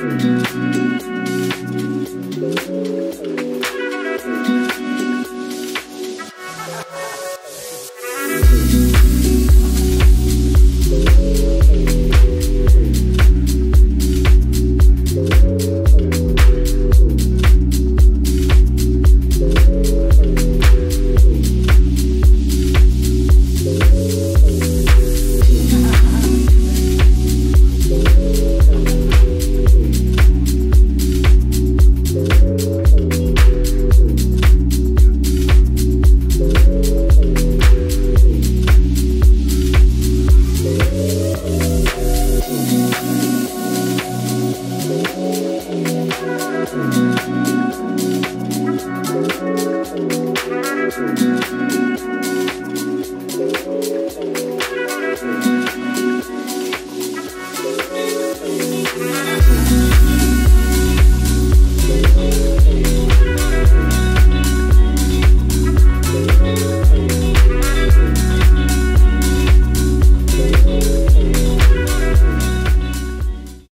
free. Thank you.